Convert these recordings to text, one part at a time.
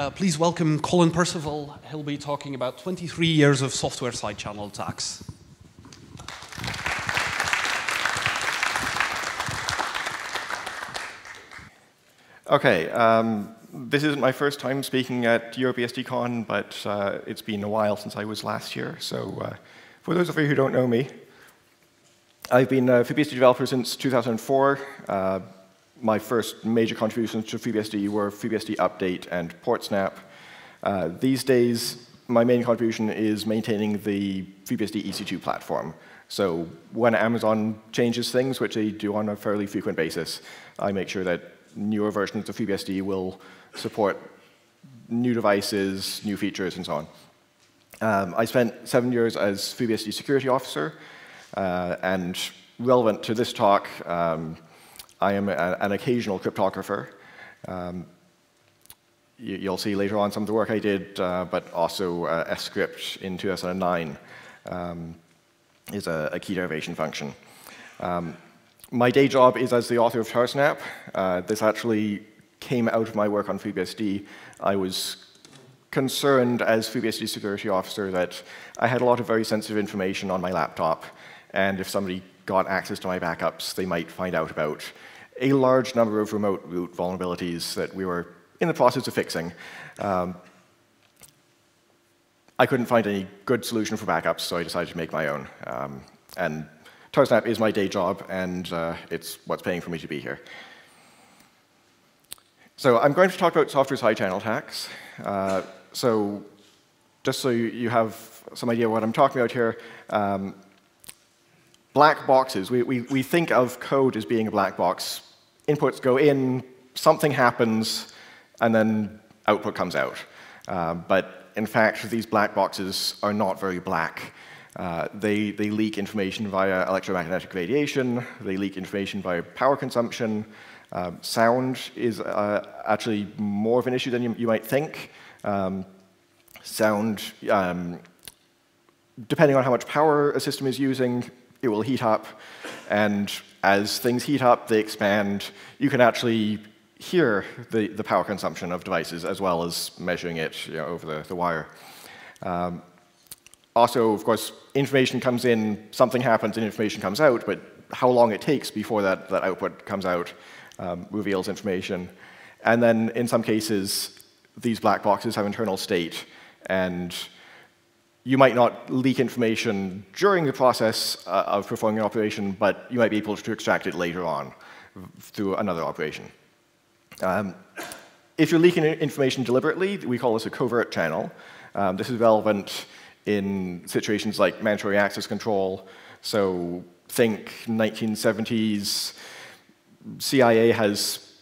Uh, please welcome Colin Percival. He'll be talking about 23 years of software side channel attacks. Okay, um, this isn't my first time speaking at EuroBSDCon, but uh, it's been a while since I was last year. So uh, for those of you who don't know me, I've been a FreeBSD developer since 2004. My first major contributions to FreeBSD were FreeBSD Update and PortSnap. Uh, these days, my main contribution is maintaining the FreeBSD EC2 platform. So when Amazon changes things, which they do on a fairly frequent basis, I make sure that newer versions of FreeBSD will support new devices, new features, and so on. Um, I spent seven years as FreeBSD security officer, uh, and relevant to this talk, um, I am a, an occasional cryptographer. Um, you, will see later on some of the work I did, uh, but also uh, scrypt in 2009 um, is a, a, key derivation function. Um, my day job is as the author of Tarsnap. Uh, this actually came out of my work on FreeBSD. I was concerned as FreeBSD security officer that I had a lot of very sensitive information on my laptop, and if somebody got access to my backups, they might find out about a large number of remote root vulnerabilities that we were in the process of fixing. Um, I couldn't find any good solution for backups, so I decided to make my own. Um, and Tarsnap is my day job, and uh, it's what's paying for me to be here. So I'm going to talk about software side channel attacks. Uh, so just so you have some idea what I'm talking about here, um, black boxes, we, we, we think of code as being a black box. Inputs go in, something happens, and then output comes out. Uh, but in fact, these black boxes are not very black. Uh, they, they leak information via electromagnetic radiation, they leak information via power consumption. Uh, sound is uh, actually more of an issue than you, you might think. Um, sound, um, depending on how much power a system is using, it will heat up, and as things heat up, they expand. You can actually hear the, the power consumption of devices as well as measuring it you know, over the, the wire. Um, also, of course, information comes in, something happens, and information comes out, but how long it takes before that, that output comes out um, reveals information. And then, in some cases, these black boxes have internal state, and you might not leak information during the process uh, of performing an operation, but you might be able to extract it later on through another operation. Um, if you're leaking information deliberately, we call this a covert channel. Um, this is relevant in situations like mandatory access control. So think 1970s, CIA has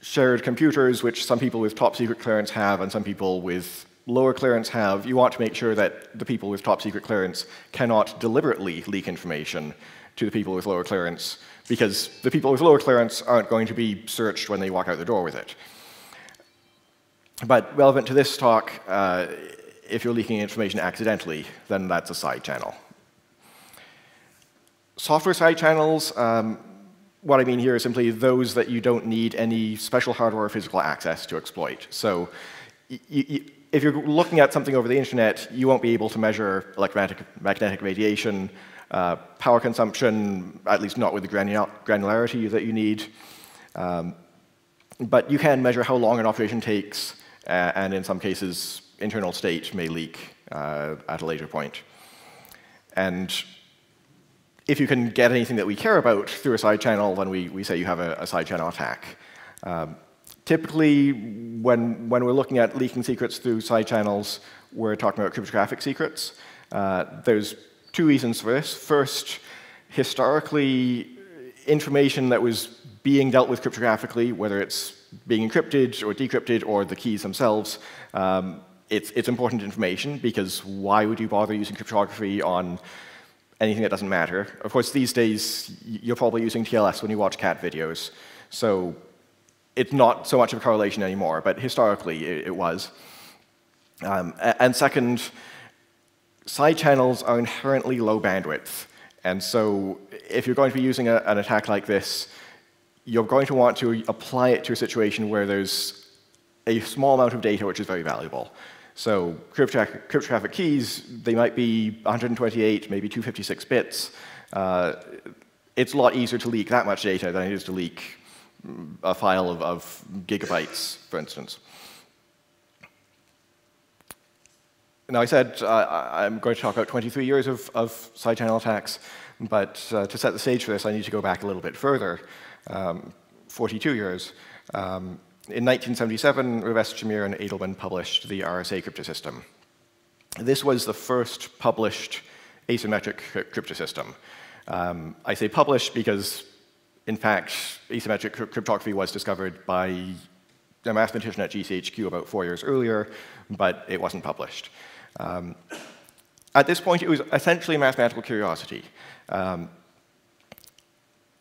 shared computers, which some people with top secret clearance have and some people with lower clearance have, you want to make sure that the people with top secret clearance cannot deliberately leak information to the people with lower clearance, because the people with lower clearance aren't going to be searched when they walk out the door with it. But relevant to this talk, uh, if you're leaking information accidentally, then that's a side channel. Software side channels, um, what I mean here is simply those that you don't need any special hardware or physical access to exploit. So if you're looking at something over the internet, you won't be able to measure electromagnetic radiation, uh, power consumption, at least not with the granularity that you need. Um, but you can measure how long an operation takes, uh, and in some cases, internal state may leak uh, at a later point. And if you can get anything that we care about through a side channel, then we, we say you have a, a side channel attack. Um, Typically, when, when we're looking at leaking secrets through side channels, we're talking about cryptographic secrets. Uh, there's two reasons for this. First, historically, information that was being dealt with cryptographically, whether it's being encrypted or decrypted or the keys themselves, um, it's, it's important information because why would you bother using cryptography on anything that doesn't matter? Of course, these days, you're probably using TLS when you watch cat videos. So it's not so much of a correlation anymore, but historically it, it was. Um, and second, side channels are inherently low bandwidth. And so if you're going to be using a, an attack like this, you're going to want to apply it to a situation where there's a small amount of data which is very valuable. So cryptographic keys, they might be 128, maybe 256 bits. Uh, it's a lot easier to leak that much data than it is to leak a file of, of gigabytes, for instance. Now, I said uh, I'm going to talk about 23 years of, of side channel attacks, but uh, to set the stage for this, I need to go back a little bit further, um, 42 years. Um, in 1977, Rivest, Shamir, and Adleman published the RSA cryptosystem. This was the first published asymmetric cryptosystem. Um, I say published because, in fact, asymmetric cryptography was discovered by a mathematician at GCHQ about four years earlier, but it wasn't published. Um, at this point, it was essentially a mathematical curiosity. Um,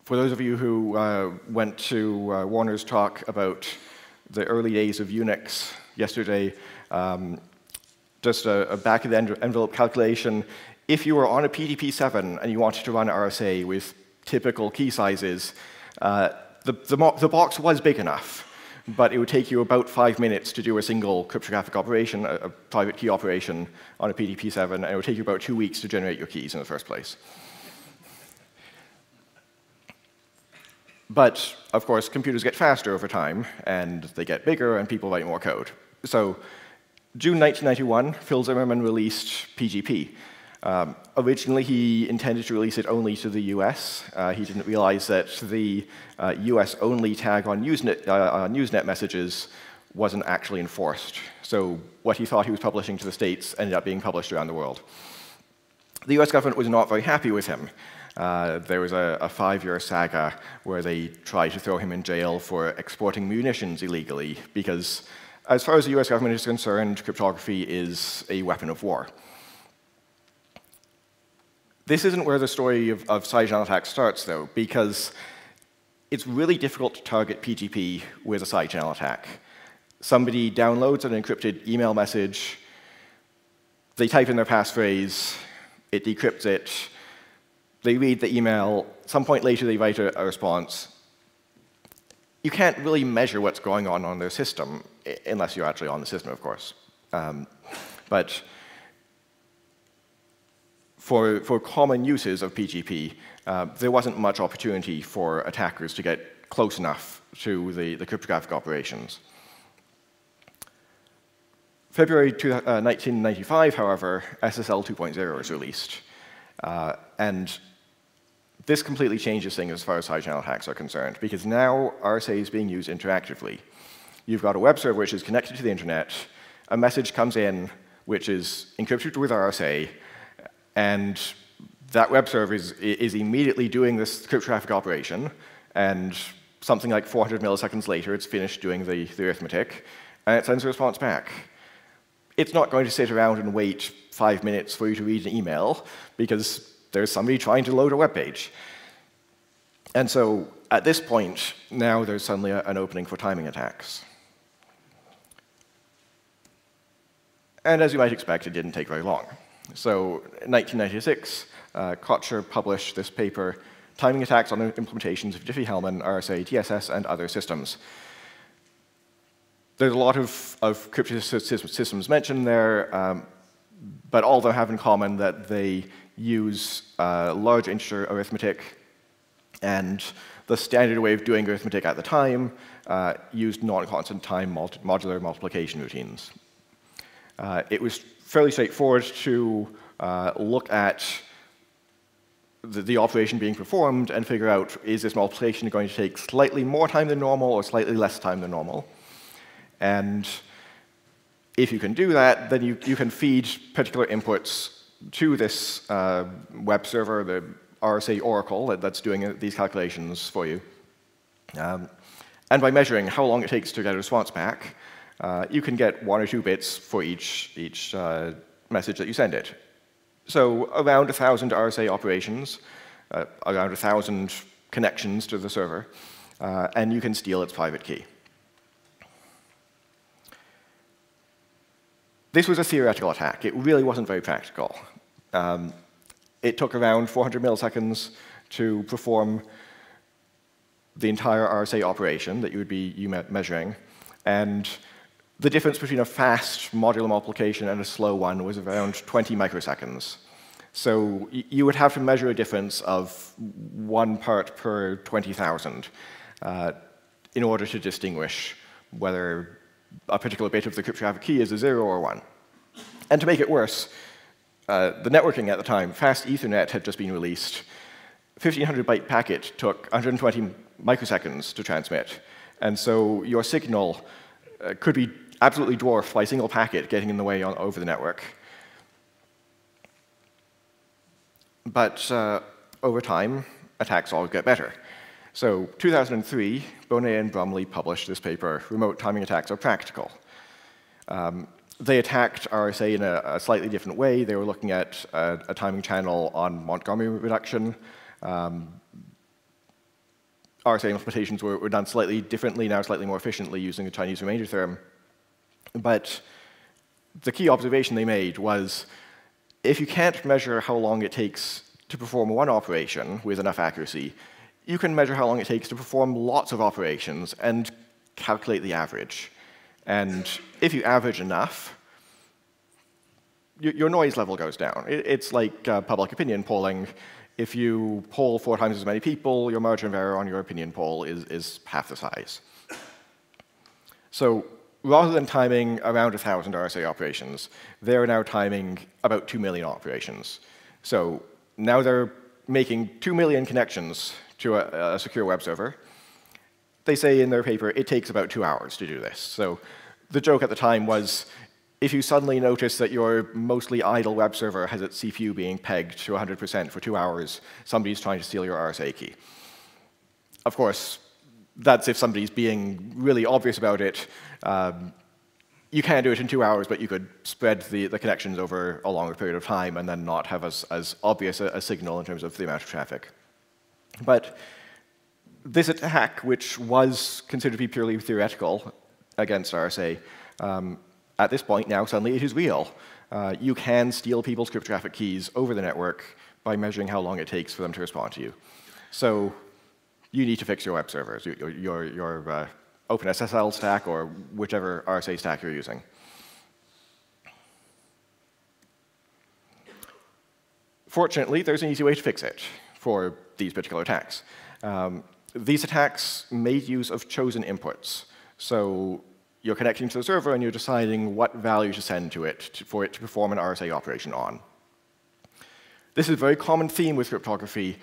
for those of you who uh, went to uh, Warner's talk about the early days of Unix yesterday, um, just a, a back of the envelope calculation. If you were on a PDP-7 and you wanted to run RSA with typical key sizes, uh, the, the, the box was big enough but it would take you about five minutes to do a single cryptographic operation, a, a private key operation on a PDP-7, and it would take you about two weeks to generate your keys in the first place. But, of course, computers get faster over time, and they get bigger, and people write more code. So, June 1991, Phil Zimmermann released PGP, um, originally, he intended to release it only to the US. Uh, he didn't realize that the uh, US only tag on Usenet, uh, Usenet messages wasn't actually enforced. So what he thought he was publishing to the States ended up being published around the world. The US government was not very happy with him. Uh, there was a, a five-year saga where they tried to throw him in jail for exporting munitions illegally because, as far as the US government is concerned, cryptography is a weapon of war. This isn't where the story of, of side channel attack starts, though, because it's really difficult to target PGP with a side channel attack. Somebody downloads an encrypted email message, they type in their passphrase, it decrypts it, they read the email, some point later they write a, a response. You can't really measure what's going on on their system, unless you're actually on the system, of course. Um, but for, for common uses of PGP, uh, there wasn't much opportunity for attackers to get close enough to the, the cryptographic operations. February two, uh, 1995, however, SSL 2.0 was released. Uh, and this completely changes things as far as side channel hacks are concerned, because now RSA is being used interactively. You've got a web server which is connected to the internet, a message comes in which is encrypted with RSA, and that web server is, is immediately doing this cryptographic operation, and something like 400 milliseconds later, it's finished doing the, the arithmetic, and it sends a response back. It's not going to sit around and wait five minutes for you to read an email, because there's somebody trying to load a web page. And so at this point, now there's suddenly an opening for timing attacks. And as you might expect, it didn't take very long. So in 1996, uh, Kocher published this paper, Timing Attacks on Implementations of Diffie-Hellman, RSA, DSS, and Other Systems. There's a lot of, of systems mentioned there, um, but all of them have in common that they use uh, large integer arithmetic, and the standard way of doing arithmetic at the time uh, used non-constant time modular multiplication routines. Uh, it was fairly straightforward to uh, look at the, the, operation being performed and figure out is this multiplication going to take slightly more time than normal or slightly less time than normal. And if you can do that, then you, you can feed particular inputs to this uh, web server, the RSA Oracle that, that's doing these calculations for you. Um, and by measuring how long it takes to get a response back, uh, you can get one or two bits for each, each uh, message that you send it. So around 1,000 RSA operations, uh, around 1,000 connections to the server, uh, and you can steal its private key. This was a theoretical attack. It really wasn't very practical. Um, it took around 400 milliseconds to perform the entire RSA operation that you would be you measuring, and the difference between a fast modular multiplication and a slow one was around 20 microseconds. So you would have to measure a difference of one part per 20,000 uh, in order to distinguish whether a particular bit of the cryptographic key is a zero or one. And to make it worse, uh, the networking at the time, fast Ethernet had just been released. 1500 byte packet took 120 microseconds to transmit. And so your signal uh, could be absolutely dwarfed by a single packet getting in the way on, over the network. But uh, over time, attacks always get better. So 2003, Boneh and Brumley published this paper, Remote Timing Attacks Are Practical. Um, they attacked RSA in a, a, slightly different way. They were looking at a, a timing channel on Montgomery reduction. Um, RSA implementations were, were, done slightly differently, now slightly more efficiently using the Chinese remainder theorem. But the key observation they made was if you can't measure how long it takes to perform one operation with enough accuracy, you can measure how long it takes to perform lots of operations and calculate the average. And if you average enough, your noise level goes down. It's like uh, public opinion polling. If you poll four times as many people, your margin of error on your opinion poll is, is half the size. So rather than timing around 1,000 RSA operations, they're now timing about 2 million operations. So now they're making 2 million connections to a, a, secure web server. They say in their paper it takes about two hours to do this. So the joke at the time was if you suddenly notice that your mostly idle web server has its CPU being pegged to 100% for two hours, somebody's trying to steal your RSA key. Of course, that's if somebody's being really obvious about it. Um, you can do it in two hours, but you could spread the, the connections over a longer period of time and then not have as, as obvious a, a signal in terms of the amount of traffic. But this attack, which was considered to be purely theoretical against RSA, um, at this point now suddenly it is real. Uh, you can steal people's cryptographic keys over the network by measuring how long it takes for them to respond to you. So you need to fix your web servers, your, your, your uh, OpenSSL stack or whichever RSA stack you're using. Fortunately, there's an easy way to fix it for these particular attacks. Um, these attacks made use of chosen inputs. So you're connecting to the server and you're deciding what value to send to it to, for it to perform an RSA operation on. This is a very common theme with cryptography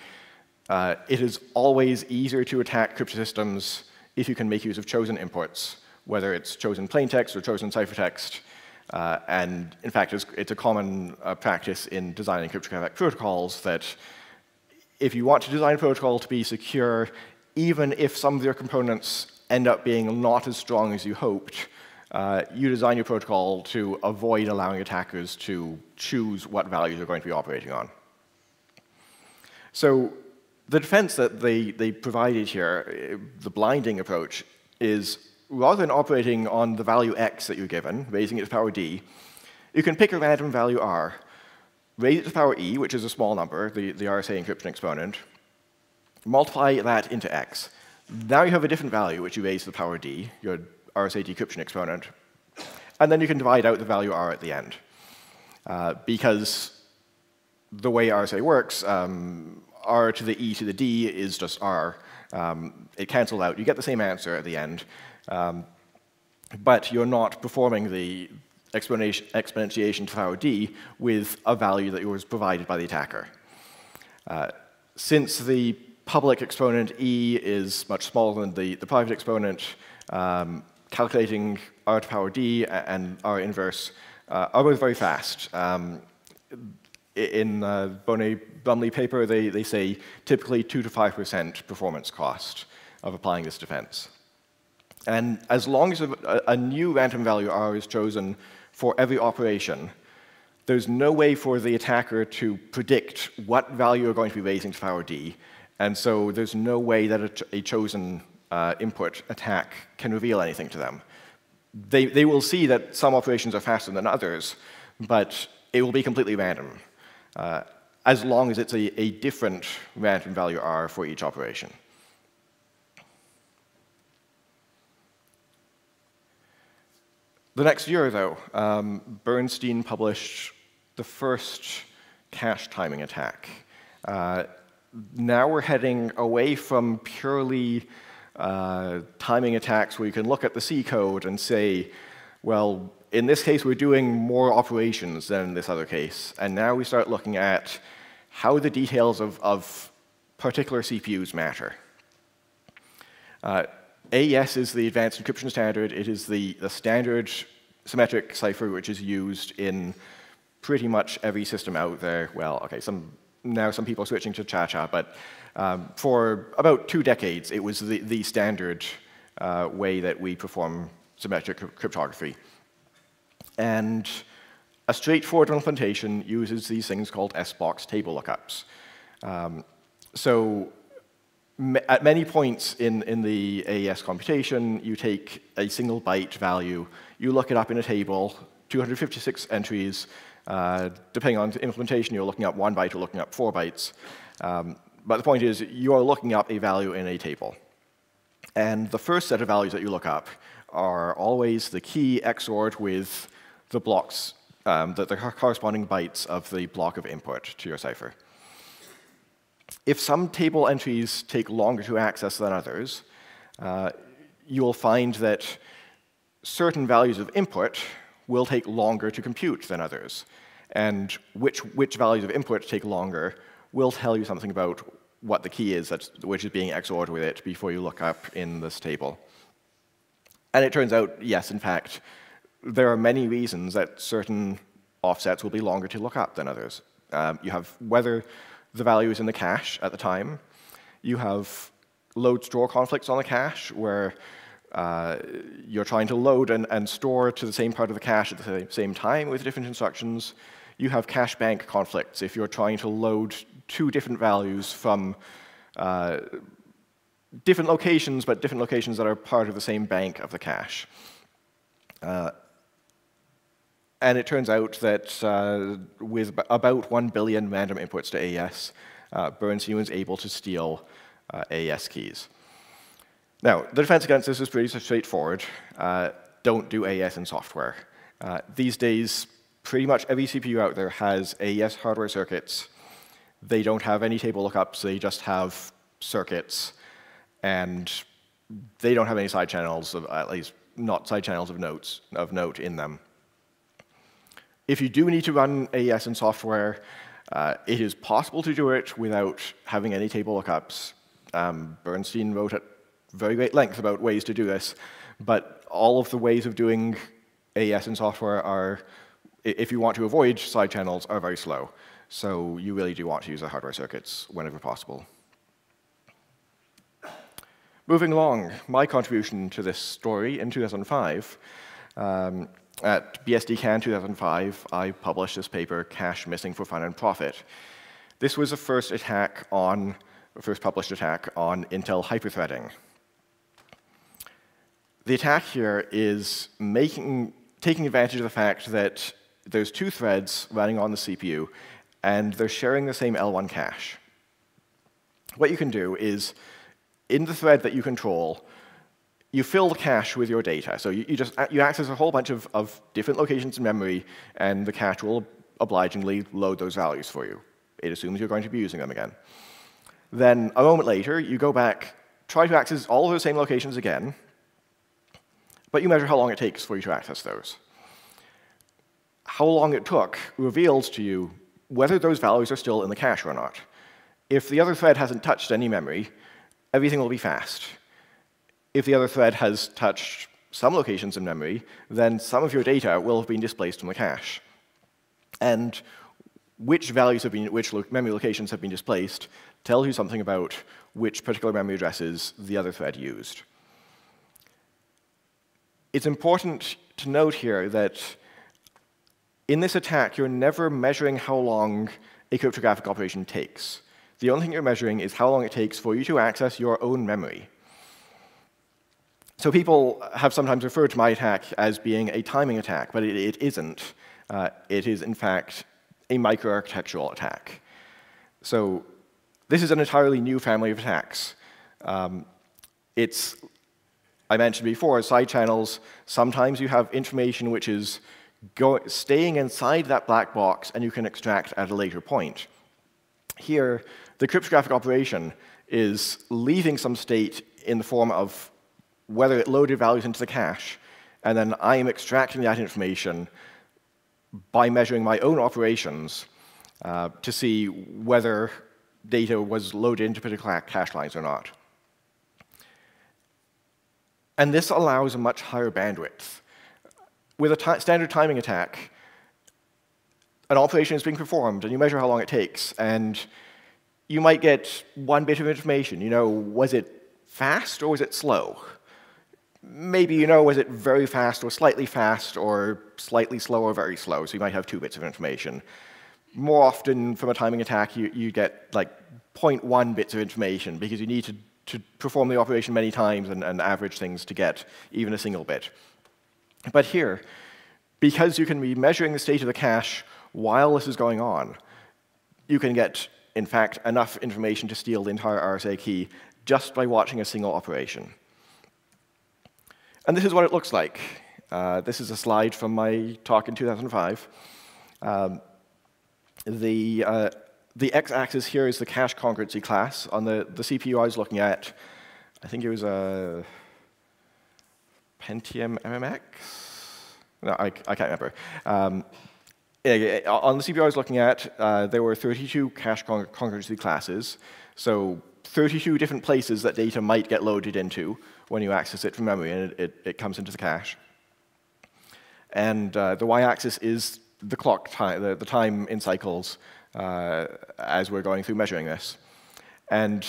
uh, it is always easier to attack cryptosystems if you can make use of chosen imports, whether it's chosen plaintext or chosen ciphertext. Uh, and in fact, it's, it's a common uh, practice in designing cryptographic protocols that if you want to design a protocol to be secure, even if some of your components end up being not as strong as you hoped, uh, you design your protocol to avoid allowing attackers to choose what values they're going to be operating on. So the defense that they, they provided here, the blinding approach, is rather than operating on the value x that you're given, raising it to power d, you can pick a random value r, raise it to power e, which is a small number, the, the RSA encryption exponent, multiply that into x. Now you have a different value, which you raise to the power d, your RSA decryption exponent, and then you can divide out the value r at the end. Uh, because the way RSA works, um, r to the e to the d is just r. Um, it cancels out. You get the same answer at the end. Um, but you're not performing the exponentiation to power d with a value that was provided by the attacker. Uh, since the public exponent e is much smaller than the, the private exponent, um, calculating r to power d and r inverse uh, are both very fast. Um, in the Boneh Brumley paper, they, they say typically 2 to 5% performance cost of applying this defense. And as long as a, a, new random value R is chosen for every operation, there's no way for the attacker to predict what value you're going to be raising to power D. And so there's no way that a, ch a chosen uh, input attack can reveal anything to them. They, they will see that some operations are faster than others, but it will be completely random uh, as long as it's a, a different random value r for each operation. the next year, though, um, Bernstein published the first cache timing attack. Uh, now we're heading away from purely uh, timing attacks where you can look at the C code and say, well, in this case, we're doing more operations than in this other case. And now we start looking at how the details of, of particular CPUs matter. Uh, AES is the advanced encryption standard. It is the, the standard symmetric cipher which is used in pretty much every system out there. Well, okay, some, now some people are switching to Cha-Cha, but um, for about two decades, it was the, the standard uh, way that we perform symmetric cryptography. And a straightforward implementation uses these things called SBox table lookups. Um, so at many points in, in the AES computation, you take a single byte value, you look it up in a table, 256 entries. Uh, depending on the implementation, you're looking up one byte or looking up four bytes. Um, but the point is, you're looking up a value in a table. And the first set of values that you look up are always the key XORed with the blocks, um, the, the corresponding bytes of the block of input to your cipher. If some table entries take longer to access than others, uh, you'll find that certain values of input will take longer to compute than others. And which, which values of input take longer will tell you something about what the key is that's, which is being XORed with it before you look up in this table. And it turns out, yes, in fact, there are many reasons that certain offsets will be longer to look up than others. Um, you have whether the value is in the cache at the time. You have load store conflicts on the cache where uh, you're trying to load and, and, store to the same part of the cache at the same time with different instructions. You have cache bank conflicts if you're trying to load two different values from uh, different locations, but different locations that are part of the same bank of the cache. Uh, and it turns out that uh, with about 1 billion random inputs to AES, uh, was able to steal uh, AES keys. Now, the defense against this is pretty straightforward. Uh, don't do AES in software. Uh, these days, pretty much every CPU out there has AES hardware circuits. They don't have any table lookups. They just have circuits. And they don't have any side channels, of, at least not side channels of notes of note in them. If you do need to run AES in software, uh, it is possible to do it without having any table lookups. Um, Bernstein wrote at very great length about ways to do this, but all of the ways of doing AES in software are, if you want to avoid side channels, are very slow. So you really do want to use the hardware circuits whenever possible. Moving along, my contribution to this story in 2005 um, at BSDCan 2005, I published this paper, Cache Missing for Fun and Profit. This was the first attack on, first published attack on Intel hyperthreading. The attack here is making, taking advantage of the fact that there's two threads running on the CPU, and they're sharing the same L1 cache. What you can do is, in the thread that you control, you fill the cache with your data. So you, you just you access a whole bunch of, of different locations in memory, and the cache will obligingly load those values for you. It assumes you're going to be using them again. Then a moment later, you go back, try to access all of those same locations again, but you measure how long it takes for you to access those. How long it took reveals to you whether those values are still in the cache or not. If the other thread hasn't touched any memory, everything will be fast. If the other thread has touched some locations in memory, then some of your data will have been displaced from the cache. And which values have been, which lo memory locations have been displaced tells you something about which particular memory addresses the other thread used. It's important to note here that in this attack, you're never measuring how long a cryptographic operation takes. The only thing you're measuring is how long it takes for you to access your own memory. So people have sometimes referred to my attack as being a timing attack, but it, it isn't. Uh, it is, in fact, a microarchitectural attack. So this is an entirely new family of attacks. Um, it's I mentioned before, side channels, sometimes you have information which is go, staying inside that black box and you can extract at a later point. Here, the cryptographic operation is leaving some state in the form of whether it loaded values into the cache, and then I am extracting that information by measuring my own operations uh, to see whether data was loaded into particular cache lines or not. And this allows a much higher bandwidth. With a standard timing attack, an operation is being performed, and you measure how long it takes, and you might get one bit of information. You know, was it fast or was it slow? Maybe you know, was it very fast or slightly fast or slightly slow or very slow, so you might have two bits of information. More often, from a timing attack, you, you get like 0.1 bits of information because you need to to perform the operation many times and, and average things to get even a single bit. But here, because you can be measuring the state of the cache while this is going on, you can get, in fact, enough information to steal the entire RSA key just by watching a single operation. And this is what it looks like. Uh, this is a slide from my talk in 2005. Um, the, uh, the x-axis here is the cache congruency class. On the, the CPU I was looking at, I think it was a Pentium MMX? No, I, I can't remember. Um, on the CPU I was looking at, uh, there were 32 cache con congruency classes, so 32 different places that data might get loaded into when you access it from memory, and it, it, it comes into the cache. And uh, the y-axis is the clock time, the, the time in cycles uh, as we're going through measuring this. And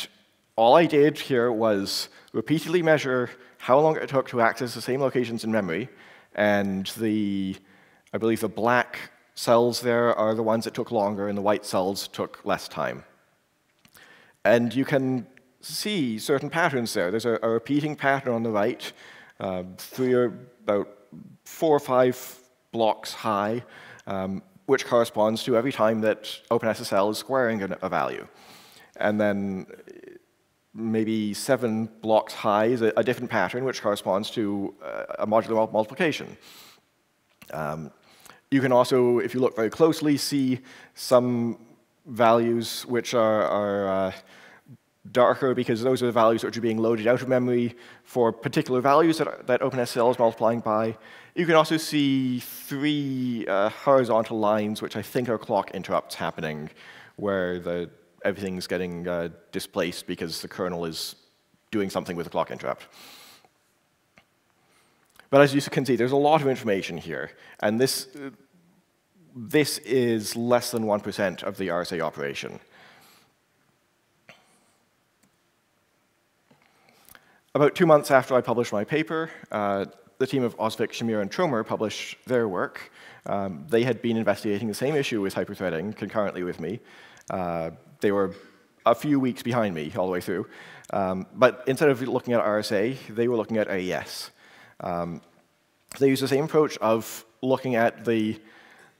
all I did here was repeatedly measure how long it took to access the same locations in memory, and the, I believe the black cells there are the ones that took longer, and the white cells took less time. And you can see certain patterns there. There's a, a repeating pattern on the right, uh, three or about four or five blocks high, um, which corresponds to every time that OpenSSL is squaring a value. And then maybe seven blocks high is a, a different pattern, which corresponds to uh, a modular multiplication. Um, you can also, if you look very closely, see some values which are, are uh, darker because those are the values which are being loaded out of memory for particular values that, that OpenSSL is multiplying by. You can also see three uh, horizontal lines, which I think are clock interrupts happening, where the, everything's getting uh, displaced because the kernel is doing something with the clock interrupt. But as you can see, there's a lot of information here, and this, uh, this is less than 1% of the RSA operation. About two months after I published my paper, uh, the team of Osvik, Shamir, and Tromer published their work. Um, they had been investigating the same issue with hyperthreading concurrently with me. Uh, they were a few weeks behind me all the way through. Um, but instead of looking at RSA, they were looking at AES. Um, they used the same approach of looking at the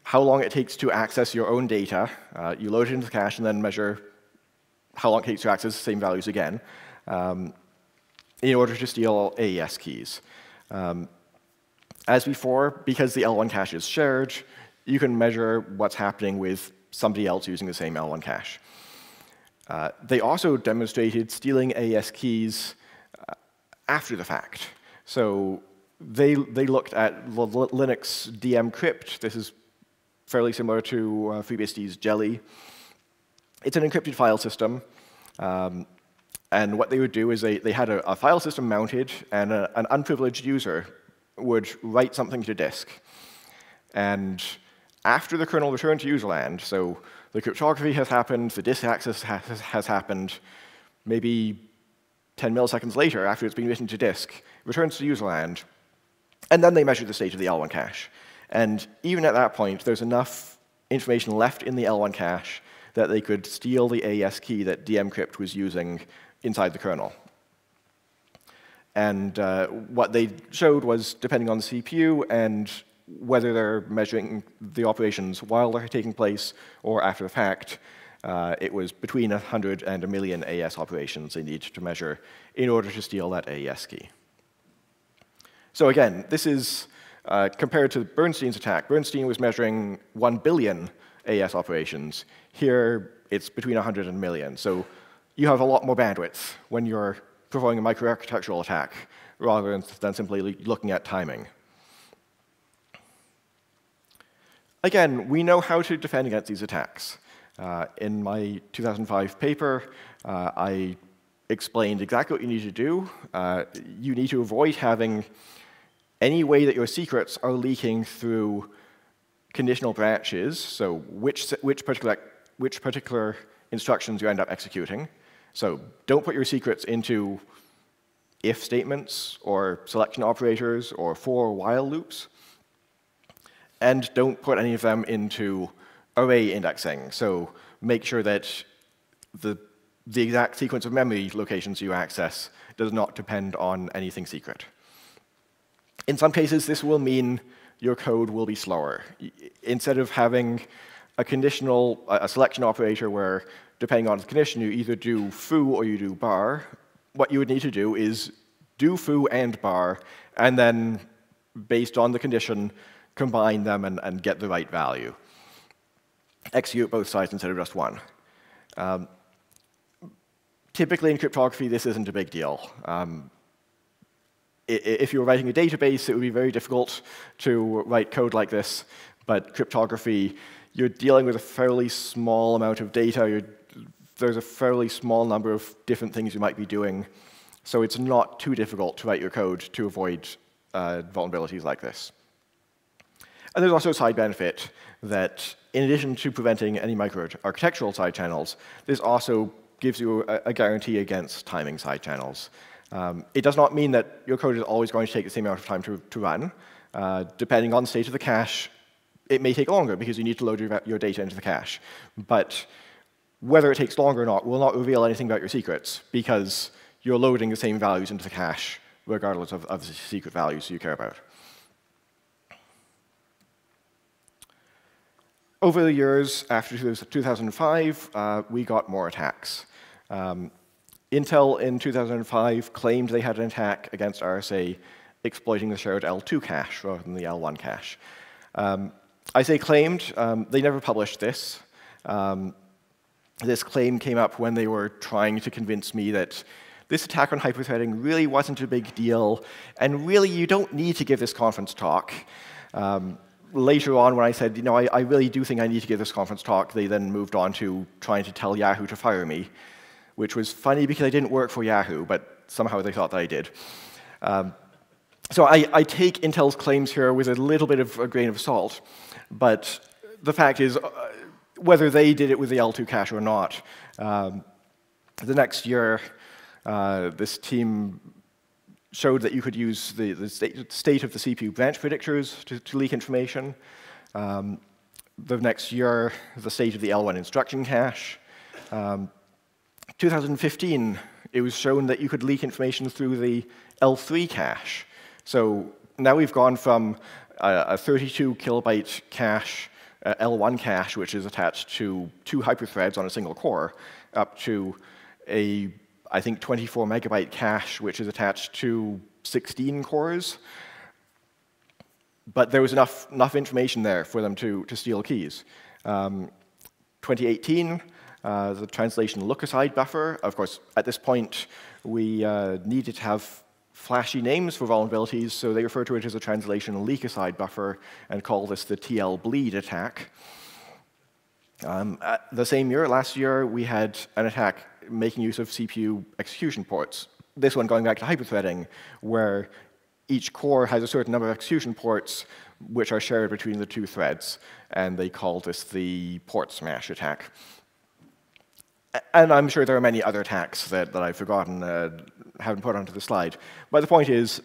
how long it takes to access your own data. Uh, you load it into the cache and then measure how long it takes to access the same values again um, in order to steal AES keys. Um, as before, because the L1 cache is shared, you can measure what's happening with somebody else using the same L1 cache. Uh, they also demonstrated stealing AES keys uh, after the fact. So they, they looked at Linux dmcrypt. This is fairly similar to uh, FreeBSD's GELI. It's an encrypted file system. Um, and what they would do is they, they had a, a file system mounted, and a, an unprivileged user would write something to disk. And after the kernel returned to userland, so the cryptography has happened, the disk access has, has happened, maybe 10 milliseconds later, after it's been written to disk, returns to userland, and then they measure the state of the L1 cache. And even at that point, there's enough information left in the L1 cache that they could steal the AES key that dmcrypt was using inside the kernel. And uh, what they showed was, depending on the CPU and whether they're measuring the operations while they're taking place or after the fact, uh, it was between 100 and a million AES operations they need to measure in order to steal that AES key. So again, this is uh, compared to Bernstein's attack. Bernstein was measuring 1 billion AES operations. Here, it's between 100 and a million. So you have a lot more bandwidth when you're performing a microarchitectural attack rather than simply looking at timing. Again, we know how to defend against these attacks. Uh, in my 2005 paper, uh, I explained exactly what you need to do. Uh, you need to avoid having any way that your secrets are leaking through conditional branches, so which, which, particular, which particular instructions you end up executing. So don't put your secrets into if statements or selection operators or for or while loops. And don't put any of them into array indexing. So make sure that the, the exact sequence of memory locations you access does not depend on anything secret. In some cases, this will mean your code will be slower. Instead of having a conditional, a selection operator where, depending on the condition, you either do foo or you do bar, what you would need to do is do foo and bar, and then, based on the condition, combine them and, and get the right value. Execute both sides instead of just one. Um, typically in cryptography, this isn't a big deal. Um, if you were writing a database, it would be very difficult to write code like this. But cryptography, you're dealing with a fairly small amount of data. You're, there's a fairly small number of different things you might be doing. So it's not too difficult to write your code to avoid uh, vulnerabilities like this. And there's also a side benefit that in addition to preventing any microarchitectural side channels, this also gives you a, a guarantee against timing side channels. Um, it does not mean that your code is always going to take the same amount of time to, to run. Uh, depending on the state of the cache, it may take longer because you need to load your, your data into the cache. But whether it takes longer or not will not reveal anything about your secrets because you're loading the same values into the cache regardless of, of the secret values you care about. Over the years, after 2005, uh, we got more attacks. Um, Intel in 2005 claimed they had an attack against RSA exploiting the shared L2 cache rather than the L1 cache. Um, I say claimed, um, they never published this. Um, this claim came up when they were trying to convince me that this attack on hyperthreading really wasn't a big deal, and really you don't need to give this conference talk. Um, later on, when I said, you know, I, I, really do think I need to give this conference talk, they then moved on to trying to tell Yahoo to fire me which was funny because I didn't work for Yahoo, but somehow they thought that I did. Um, so I, I, take Intel's claims here with a little bit of a grain of salt, but the fact is, uh, whether they did it with the L2 cache or not, um, the next year, uh, this team showed that you could use the, the state, state, of the CPU branch predictors to, to leak information. Um, the next year, the state of the L1 instruction cache. Um, 2015, it was shown that you could leak information through the L3 cache. So now we've gone from a, a 32 kilobyte cache, uh, L1 cache, which is attached to two hyperthreads on a single core, up to a, I think, 24 megabyte cache, which is attached to 16 cores. But there was enough, enough information there for them to, to steal keys. Um, 2018, uh, the translation look-aside buffer. Of course, at this point, we uh, needed to have flashy names for vulnerabilities, so they refer to it as a translation leak-aside buffer and call this the TLBleed attack. Um, the same year, last year, we had an attack making use of CPU execution ports. This one going back to hyperthreading, where each core has a certain number of execution ports which are shared between the two threads, and they call this the PortSmash attack and I'm sure there are many other attacks that, that I've forgotten, uh, haven't put onto the slide. But the point is,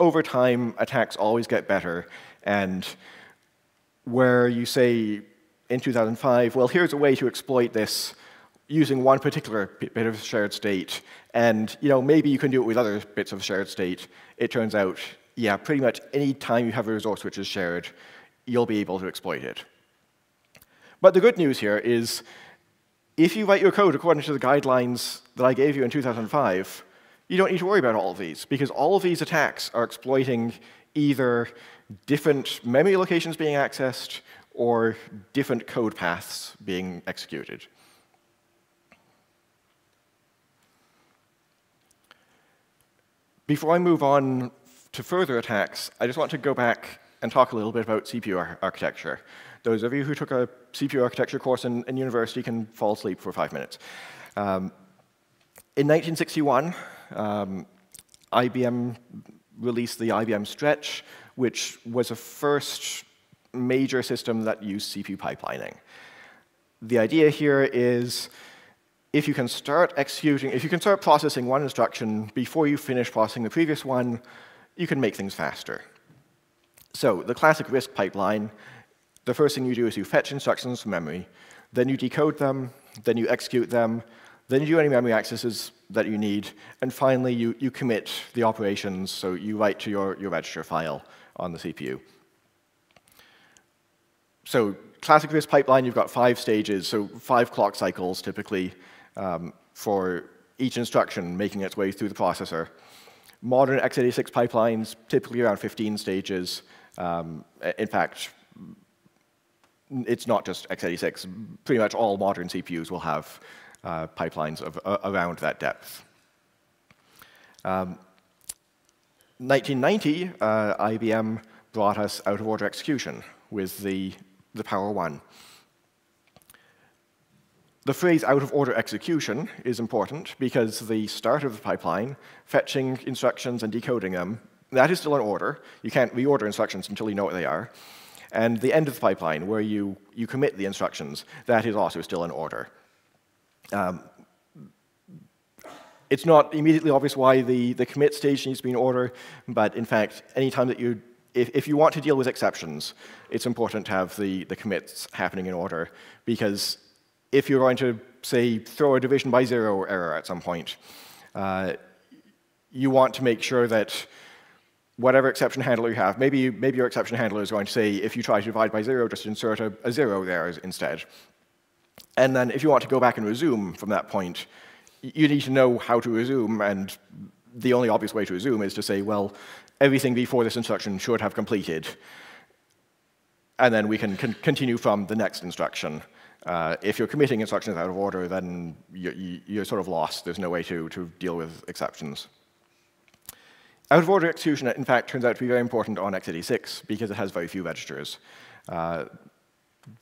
over time, attacks always get better. And where you say in 2005, well, here's a way to exploit this using one particular bit of shared state, and you know maybe you can do it with other bits of shared state. It turns out, yeah, pretty much any time you have a resource which is shared, you'll be able to exploit it. But the good news here is if you write your code according to the guidelines that I gave you in 2005, you don't need to worry about all of these, because all of these attacks are exploiting either different memory locations being accessed or different code paths being executed. Before I move on to further attacks, I just want to go back and talk a little bit about CPU ar architecture. Those of you who took a CPU architecture course in, in university can fall asleep for five minutes. Um, in 1961, um, IBM released the IBM Stretch, which was a first major system that used CPU pipelining. The idea here is if you can start executing, if you can start processing one instruction before you finish processing the previous one, you can make things faster. So the classic RISC pipeline, the first thing you do is you fetch instructions from memory, then you decode them, then you execute them, then you do any memory accesses that you need, and finally you, you commit the operations, so you write to your, your register file on the CPU. So classic RISC pipeline, you've got five stages, so five clock cycles typically um, for each instruction making its way through the processor. Modern x86 pipelines, typically around 15 stages. Um, in fact, it's not just x86. Pretty much all modern CPUs will have uh, pipelines of, uh, around that depth. Um, 1990, uh, IBM brought us out-of-order execution with the, the Power 1. The phrase out-of-order execution is important because the start of the pipeline, fetching instructions and decoding them, that is still in order. You can't reorder instructions until you know what they are. And the end of the pipeline, where you, you commit the instructions, that is also still in order. Um, it's not immediately obvious why the, the commit stage needs to be in order, but in fact, anytime that you, if, if you want to deal with exceptions, it's important to have the, the commits happening in order, because if you're going to, say, throw a division by zero error at some point, uh, you want to make sure that whatever exception handler you have, maybe, maybe your exception handler is going to say, if you try to divide by zero, just insert a, a zero there instead. And then if you want to go back and resume from that point, you need to know how to resume, and the only obvious way to resume is to say, well, everything before this instruction should have completed. And then we can con continue from the next instruction. Uh, if you're committing instructions out of order, then you're, you're, sort of lost. There's no way to, to deal with exceptions. Out of order execution, in fact, turns out to be very important on x86 because it has very few registers. Uh,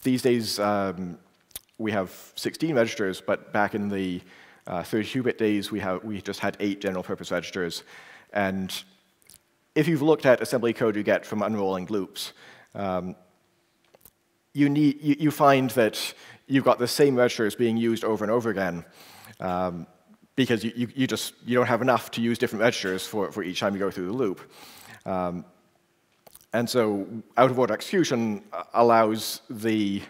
these days, um, we have 16 registers, but back in the 32-bit uh, days, we, have, we just had eight general-purpose registers. And if you've looked at assembly code you get from unrolling loops, um, you, need, you, you, find that you've got the same registers being used over and over again um, because you, you, just you don't have enough to use different registers for, for each time you go through the loop. Um, and so out-of-order execution uh, allows the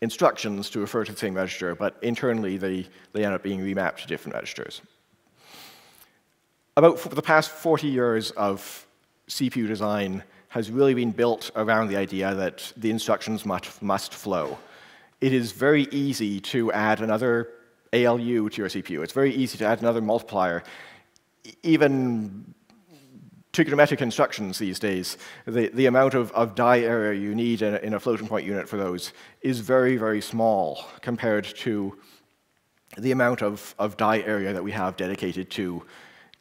instructions to refer to the same register, but internally they, they end up being remapped to different registers. About for the past 40 years of CPU design has really been built around the idea that the instructions must, must flow. It is very easy to add another ALU to your CPU. It's very easy to add another multiplier. Even trigonometric instructions these days, the, the amount of, of die area you need in a, in a floating point unit for those is very, very small compared to the amount of, of die area that we have dedicated to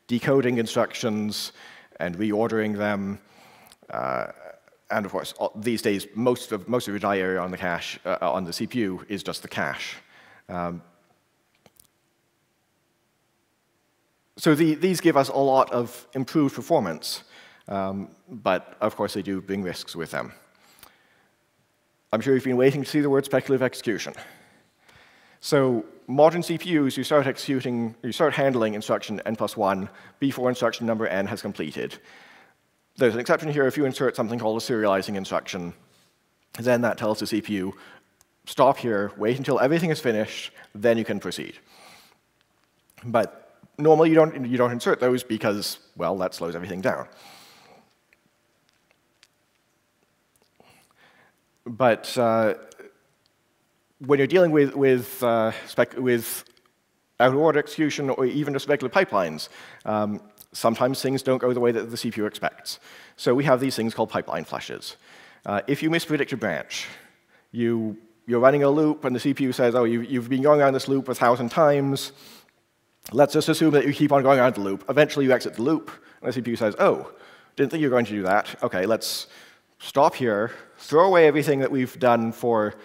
decoding instructions and reordering them. Uh, and of course, these days, most of, most of your die area on the cache, uh, on the CPU, is just the cache. Um, so the, these give us a lot of improved performance, um, but of course they do bring risks with them. I'm sure you've been waiting to see the word speculative execution. So modern CPUs, you start executing, you start handling instruction n plus 1 before instruction number n has completed. There's an exception here if you insert something called a serializing instruction. Then that tells the CPU, stop here, wait until everything is finished, then you can proceed. But normally you don't, you don't insert those because, well, that slows everything down. But uh, when you're dealing with, with, uh, with out-of-order execution or even just regular pipelines, um, sometimes things don't go the way that the CPU expects. So we have these things called pipeline flushes. Uh, if you mispredict a branch, you, you're running a loop and the CPU says, oh, you, you've been going around this loop a thousand times. Let's just assume that you keep on going around the loop. Eventually you exit the loop and the CPU says, oh, didn't think you were going to do that. OK, let's stop here, throw away everything that we've done for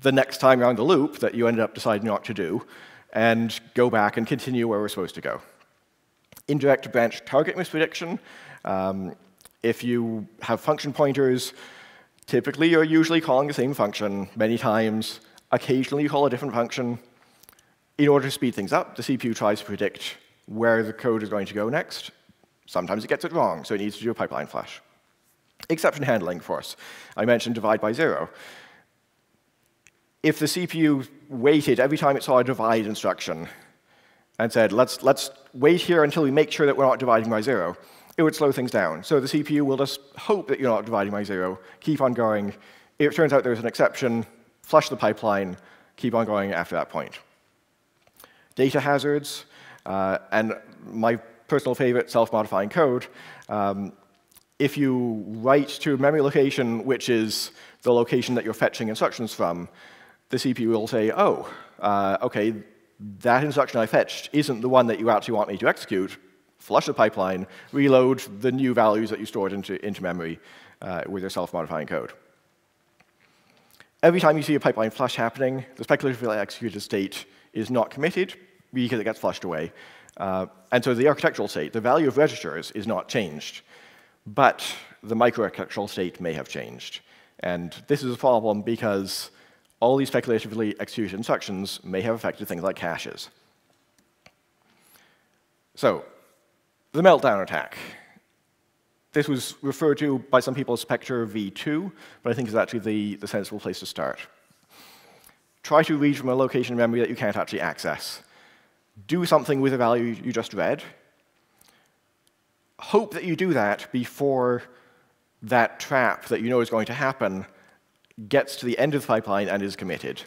the next time around the loop that you ended up deciding not to do, and go back and continue where we're supposed to go. Indirect branch target misprediction. Um, if you have function pointers, typically you're usually calling the same function many times. Occasionally you call a different function. In order to speed things up, the CPU tries to predict where the code is going to go next. Sometimes it gets it wrong, so it needs to do a pipeline flush. Exception handling, of course. I mentioned divide by zero. If the CPU waited every time it saw a divide instruction and said, let's, let's wait here until we make sure that we're not dividing by zero, it would slow things down. So the CPU will just hope that you're not dividing by zero, keep on going. If it turns out there's an exception, flush the pipeline, keep on going after that point. Data hazards, uh, and my personal favorite, self-modifying code. Um, if you write to a memory location, which is the location that you're fetching instructions from, the CPU will say, oh, uh, OK, that instruction I fetched isn't the one that you actually want me to execute. Flush the pipeline, reload the new values that you stored into, into memory uh, with your self-modifying code. Every time you see a pipeline flush happening, the speculatively executed state is not committed because it gets flushed away. Uh, and so the architectural state, the value of registers, is not changed. But the microarchitectural state may have changed. And this is a problem because all these speculatively executed instructions may have affected things like caches. So, the meltdown attack. This was referred to by some people as Spectre v2, but I think is actually the, the sensible place to start. Try to read from a location in memory that you can't actually access. Do something with a value you just read. Hope that you do that before that trap that you know is going to happen gets to the end of the pipeline and is committed.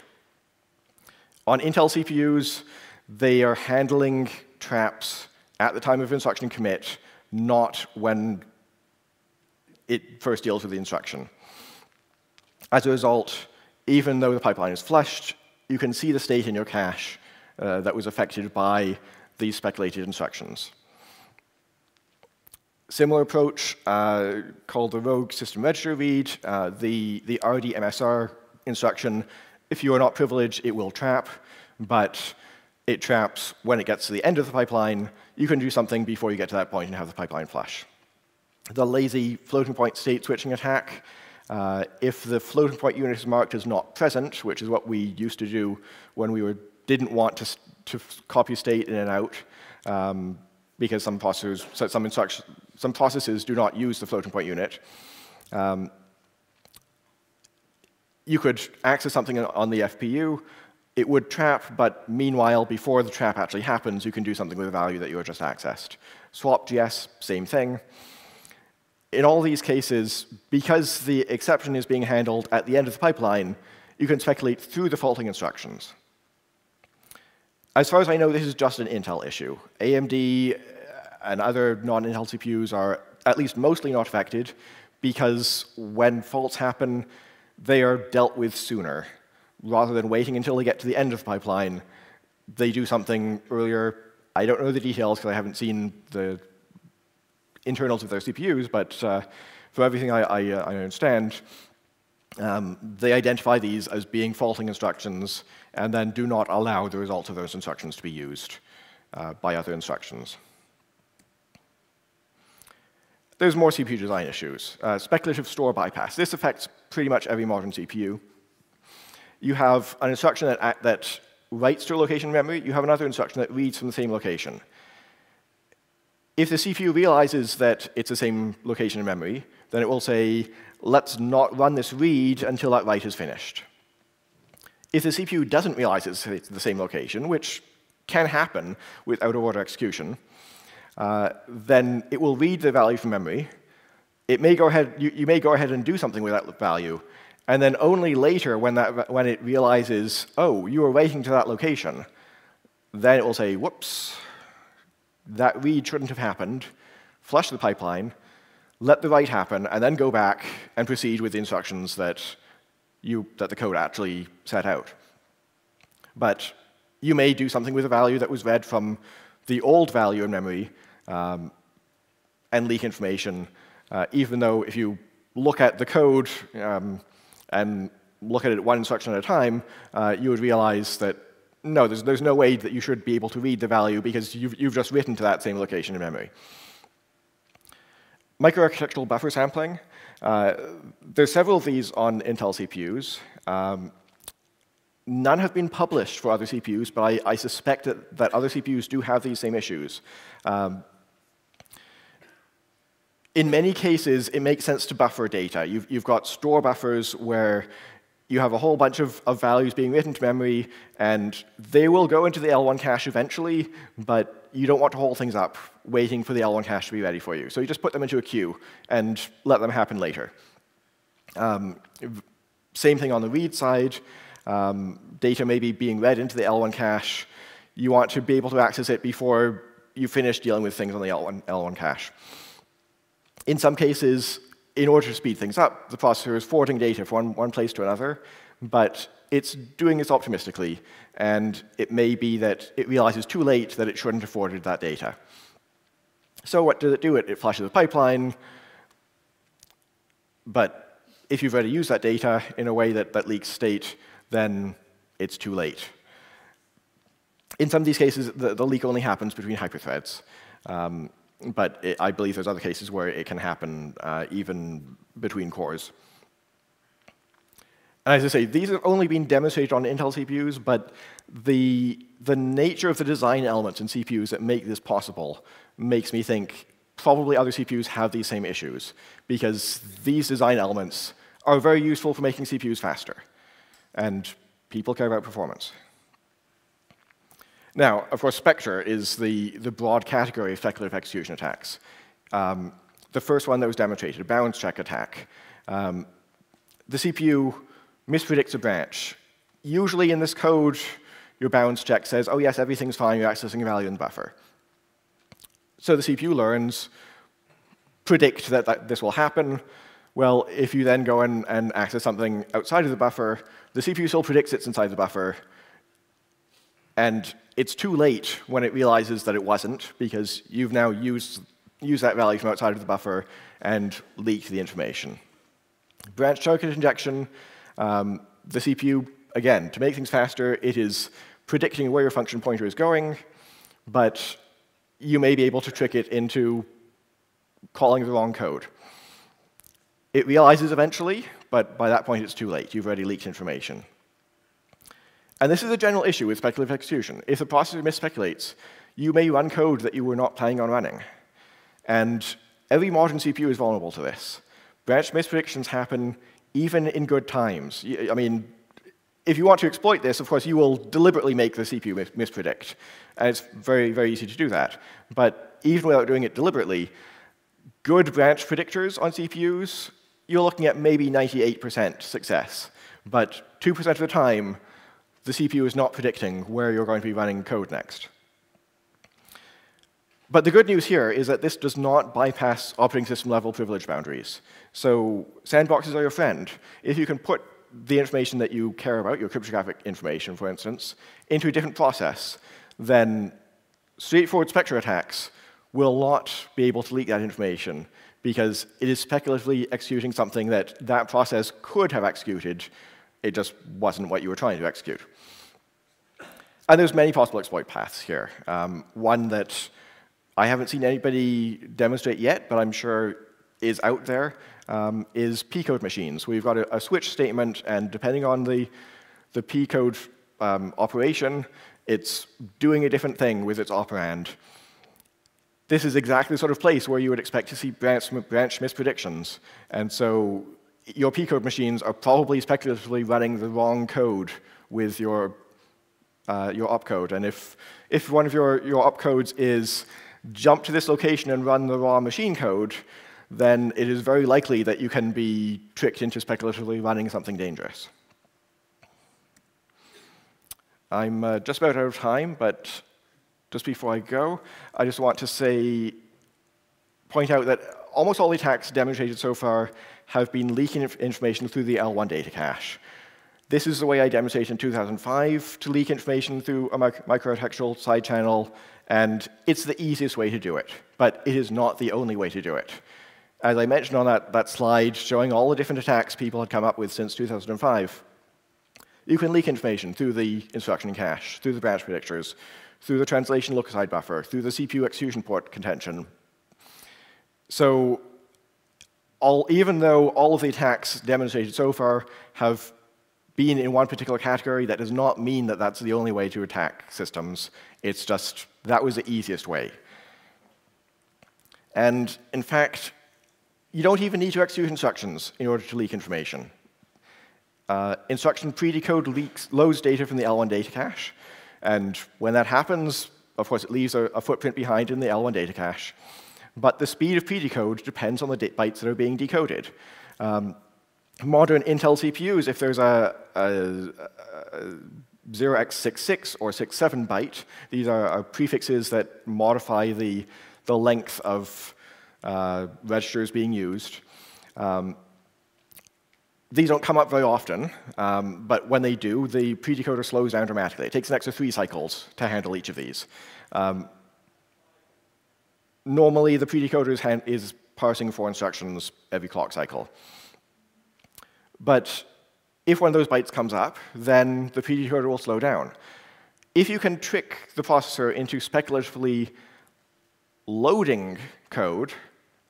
On Intel CPUs, they are handling traps at the time of instruction commit, not when it first deals with the instruction. As a result, even though the pipeline is flushed, you can see the state in your cache uh, that was affected by these speculated instructions. Similar approach uh, called the rogue system register read. Uh, the, the RDMSR instruction, if you are not privileged, it will trap, but it traps when it gets to the end of the pipeline. You can do something before you get to that point and have the pipeline flush. The lazy floating point state switching attack, uh, if the floating point unit is marked as not present, which is what we used to do when we were, didn't want to, to copy state in and out, um, because some processors, some some processes do not use the floating point unit. Um, you could access something on the FPU. It would trap, but meanwhile, before the trap actually happens, you can do something with a value that you just accessed. SWAPGS, same thing. In all these cases, because the exception is being handled at the end of the pipeline, you can speculate through the faulting instructions. As far as I know, this is just an Intel issue. AMD uh, and other non-Intel CPUs are at least mostly not affected because when faults happen, they are dealt with sooner. Rather than waiting until they get to the end of the pipeline, they do something earlier. I don't know the details because I haven't seen the internals of their CPUs, but uh, from everything I, I, uh, I understand, um, they identify these as being faulting instructions and then do not allow the results of those instructions to be used uh, by other instructions. There's more CPU design issues. Uh, speculative store bypass. This affects pretty much every modern CPU. You have an instruction that, that writes to a location in memory. You have another instruction that reads from the same location. If the CPU realizes that it's the same location in memory, then it will say, let's not run this read until that write is finished. If the CPU doesn't realize it's the same location, which can happen with out-of-order execution, uh, then it will read the value from memory. It may go ahead, you, you, may go ahead and do something with that value. And then only later, when, that, when it realizes, oh, you were waiting to that location, then it will say, whoops, that read shouldn't have happened, flush the pipeline, let the write happen, and then go back and proceed with the instructions that, you, that the code actually set out. But you may do something with a value that was read from the old value in memory um, and leak information, uh, even though if you look at the code um, and look at it one instruction at a time, uh, you would realize that no, there's, there's no way that you should be able to read the value because you've, you've just written to that same location in memory. Microarchitectural buffer sampling. Uh, there's several of these on Intel CPUs. Um, none have been published for other CPUs, but I, I suspect that, that, other CPUs do have these same issues. Um, in many cases, it makes sense to buffer data. You've, you've got store buffers where you have a whole bunch of, of, values being written to memory, and they will go into the L1 cache eventually, but you don't want to hold things up waiting for the L1 cache to be ready for you. So you just put them into a queue and let them happen later. Um, same thing on the read side. Um, data may be being read into the L1 cache. You want to be able to access it before you finish dealing with things on the L1, L1 cache. In some cases, in order to speed things up, the processor is forwarding data from one, one place to another, but it's doing this optimistically, and it may be that it realizes too late that it shouldn't have forwarded that data. So what does it do? It, it flushes the pipeline, but if you've already used that data in a way that, that leaks state, then it's too late. In some of these cases, the, the leak only happens between hyperthreads. Um, but it, I believe there's other cases where it can happen uh, even between cores. And as I say, these have only been demonstrated on Intel CPUs, but the, the nature of the design elements in CPUs that make this possible makes me think probably other CPUs have these same issues, because these design elements are very useful for making CPUs faster. And people care about performance. Now, of course, Spectre is the, the broad category of speculative execution attacks. Um, the first one that was demonstrated, a bounds check attack. Um, the CPU mispredicts a branch. Usually in this code, your bounds check says, oh yes, everything's fine, you're accessing a value in the buffer. So the CPU learns, predict that, that this will happen. Well, if you then go in and access something outside of the buffer, the CPU still predicts it's inside the buffer, and it's too late when it realizes that it wasn't, because you've now used, used that value from outside of the buffer and leaked the information. Branch target injection, um, the CPU, again, to make things faster, it is predicting where your function pointer is going, but you may be able to trick it into calling the wrong code. It realizes eventually, but by that point it's too late. You've already leaked information. And this is a general issue with speculative execution. If the processor misspeculates, you may run code that you were not planning on running. And every modern CPU is vulnerable to this. Branch mispredictions happen even in good times. I mean, if you want to exploit this, of course, you will deliberately make the CPU mis mispredict. And it's very, very easy to do that. But even without doing it deliberately, good branch predictors on CPUs, you're looking at maybe 98% success. But 2% of the time, the CPU is not predicting where you're going to be running code next. But the good news here is that this does not bypass operating system level privilege boundaries. So sandboxes are your friend. If you can put the information that you care about, your cryptographic information, for instance, into a different process, then straightforward Spectre attacks will not be able to leak that information because it is speculatively executing something that that process could have executed. It just wasn't what you were trying to execute. And there's many possible exploit paths here. Um, one that I haven't seen anybody demonstrate yet, but I'm sure is out there, um, is P-code machines. We've got a, a, switch statement, and depending on the, the P-code um, operation, it's doing a different thing with its operand. This is exactly the sort of place where you would expect to see branch, branch mispredictions. And so your P-code machines are probably speculatively running the wrong code with your uh, your opcode. And if, if one of your, your opcodes is jump to this location and run the raw machine code, then it is very likely that you can be tricked into speculatively running something dangerous. I'm uh, just about out of time, but just before I go, I just want to say, point out that almost all the attacks demonstrated so far have been leaking information through the L1 data cache. This is the way I demonstrated in 2005 to leak information through a microarchitectural side channel, and it's the easiest way to do it, but it is not the only way to do it. As I mentioned on that, that slide showing all the different attacks people had come up with since 2005, you can leak information through the instruction cache, through the branch predictors, through the translation look-aside buffer, through the CPU execution port contention. So all, even though all of the attacks demonstrated so far have been in one particular category, that does not mean that that's the only way to attack systems. It's just that was the easiest way. And in fact, you don't even need to execute instructions in order to leak information. Uh, instruction predecode leaks, loads data from the L1 data cache. And when that happens, of course, it leaves a, a footprint behind in the L1 data cache. But the speed of predecode depends on the bytes that are being decoded. Um, modern Intel CPUs, if there's a, a, a 0x66 or 67 byte, these are, are, prefixes that modify the, the length of uh, registers being used. Um, these don't come up very often, um, but when they do, the predecoder slows down dramatically. It takes an extra three cycles to handle each of these. Um, normally, the predecoder is, is parsing four instructions every clock cycle. But if one of those bytes comes up, then the predecoder will slow down. If you can trick the processor into speculatively loading code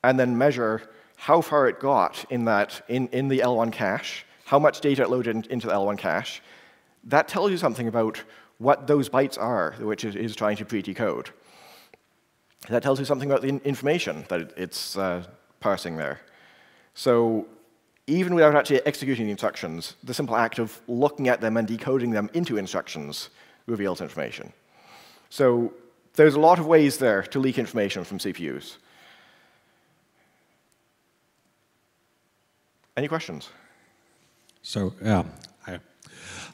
and then measure how far it got in, that, in, in the L1 cache, how much data it loaded in, into the L1 cache, that tells you something about what those bytes are, which it is trying to pre-decode. That tells you something about the information that it's uh, parsing there. So even without actually executing the instructions, the simple act of looking at them and decoding them into instructions reveals information. So there's a lot of ways there to leak information from CPUs. Any questions? So, yeah.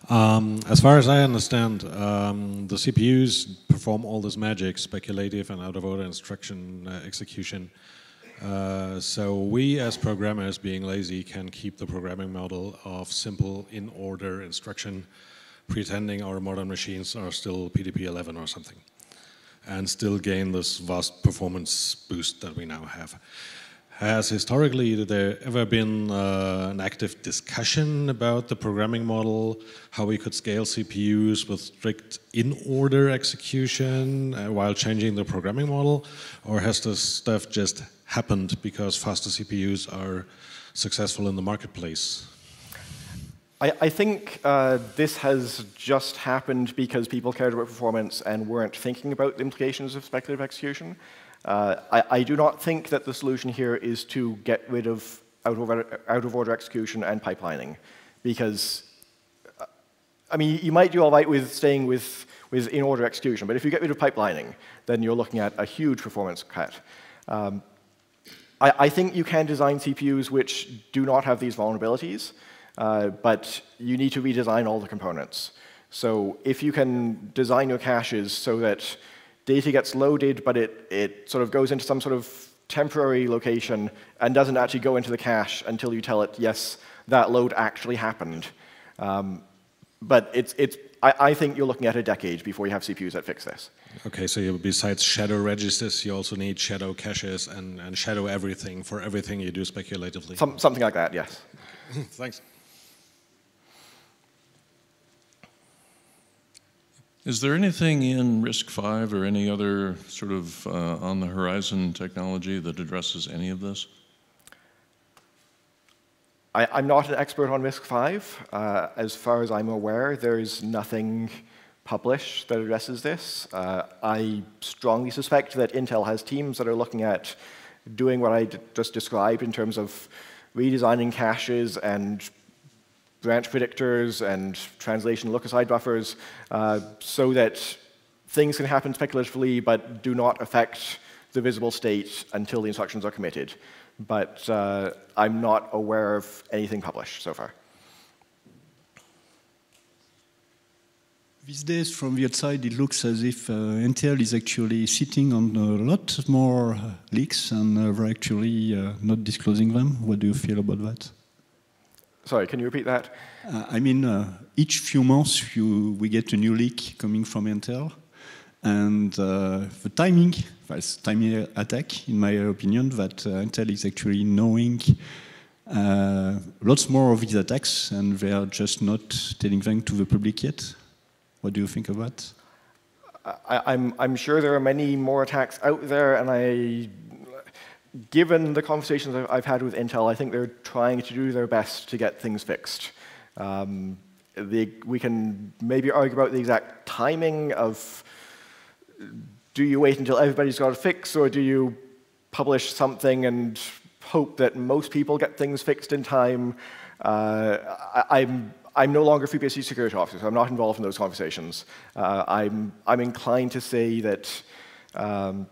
Um, as far as I understand, um, the CPUs perform all this magic, speculative and out-of-order instruction uh, execution. Uh, so we, as programmers, being lazy, can keep the programming model of simple in-order instruction, pretending our modern machines are still PDP-11 or something, and still gain this vast performance boost that we now have. Has historically there ever been uh, an active discussion about the programming model, how we could scale CPUs with strict in-order execution uh, while changing the programming model, or has this stuff just happened because faster CPUs are successful in the marketplace? I, think uh, this has just happened because people cared about performance and weren't thinking about the implications of speculative execution. Uh, I, I, do not think that the solution here is to get rid of out of, out of order execution and pipelining, because uh, I mean, you might do all right with staying with, with in-order execution, but if you get rid of pipelining, then you're looking at a huge performance cut. Um, I, I, think you can design CPUs which do not have these vulnerabilities, uh, but you need to redesign all the components. So if you can design your caches so that data gets loaded, but it, it sort of goes into some sort of temporary location and doesn't actually go into the cache until you tell it, yes, that load actually happened. Um, but it's, it's, I, I, think you're looking at a decade before you have CPUs that fix this. Okay, so you, besides shadow registers, you also need shadow caches and, and shadow everything for everything you do speculatively. Some, something like that, yes. Thanks. Is there anything in RISC-V or any other sort of uh, on the horizon technology that addresses any of this? I, am not an expert on RISC-V. Uh, as far as I'm aware, there's nothing published that addresses this. Uh, I strongly suspect that Intel has teams that are looking at doing what I just described in terms of redesigning caches and branch predictors and translation look-aside buffers uh, so that things can happen speculatively but do not affect the visible state until the instructions are committed. But uh, I'm not aware of anything published so far. These days, from the outside, it looks as if uh, Intel is actually sitting on a lot more uh, leaks and uh, they're actually uh, not disclosing them. What do you feel about that? Sorry, can you repeat that? Uh, I mean, uh, each few months you, we get a new leak coming from Intel, and uh, the timing, that's timing attack, in my opinion, that uh, Intel is actually knowing uh, lots more of these attacks, and they are just not telling them to the public yet. What do you think of that? I, I'm, I'm sure there are many more attacks out there, and I, given the conversations I've, had with Intel, I think they're trying to do their best to get things fixed. Um, we can maybe argue about the exact timing of do you wait until everybody's got a fix, or do you publish something and hope that most people get things fixed in time? Uh, I, I'm I'm no longer FreeBSD security officer, so I'm not involved in those conversations. Uh, I'm, I'm inclined to say that um,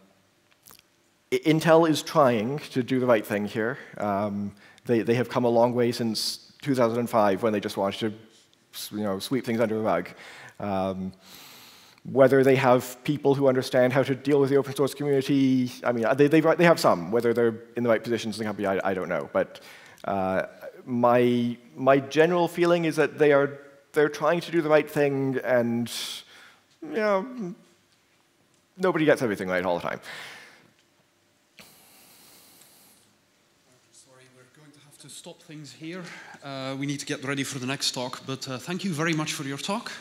Intel is trying to do the right thing here. Um, they, they have come a long way since 2005 when they just wanted to you know, sweep things under the rug. Um, whether they have people who understand how to deal with the open source community, I mean, they, they, they have some. Whether they're in the right positions in the company, I, I don't know. But uh, my, my general feeling is that they are they're trying to do the right thing, and you know, nobody gets everything right all the time. Sorry, we're going to have to stop things here. Uh, we need to get ready for the next talk, but uh, thank you very much for your talk.